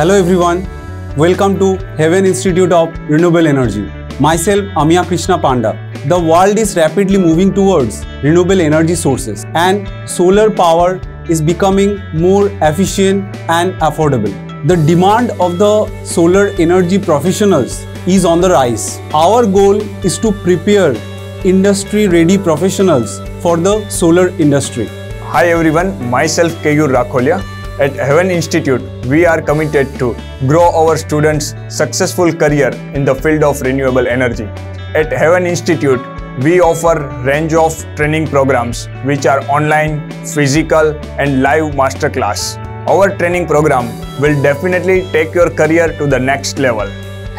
Hello everyone, welcome to Heaven Institute of Renewable Energy. Myself Amiya Krishna Panda. The world is rapidly moving towards renewable energy sources and solar power is becoming more efficient and affordable. The demand of the solar energy professionals is on the rise. Our goal is to prepare industry ready professionals for the solar industry. Hi everyone, myself Keyur Rakholia. At Heaven Institute, we are committed to grow our students' successful career in the field of renewable energy. At Heaven Institute, we offer range of training programs which are online, physical and live masterclass. Our training program will definitely take your career to the next level.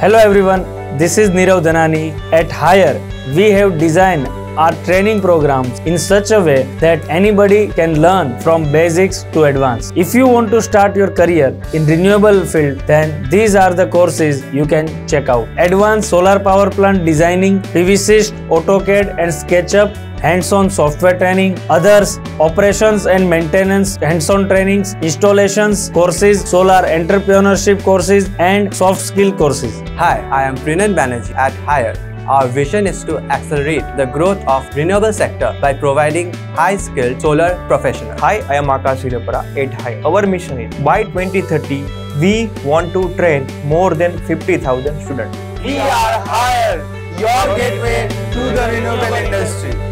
Hello everyone, this is Nirav Dhanani. At Hire, we have designed our training programs in such a way that anybody can learn from basics to advanced. If you want to start your career in renewable field, then these are the courses you can check out. Advanced solar power plant designing, PVsyst, AutoCAD and SketchUp hands-on software training, others operations and maintenance hands-on trainings, installations courses, solar entrepreneurship courses and soft skill courses. Hi, I am Prinan Banerjee at Hire. Our vision is to accelerate the growth of renewable sector by providing high-skilled solar professionals. Hi, I am Akash Hirapara at High. Our mission is by 2030, we want to train more than 50,000 students. We are Hire, your gateway to the renewable industry.